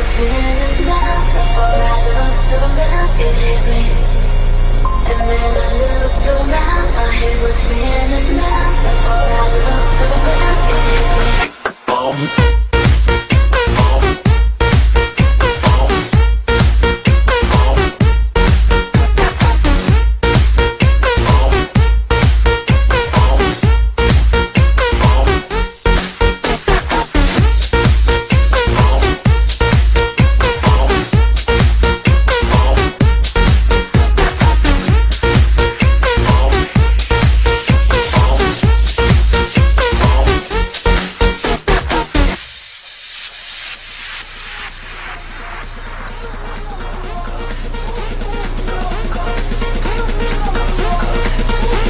I'm it hit me. And then I looked around, my head was spinning now. before I looked around, it hit me. Boom. Thank you.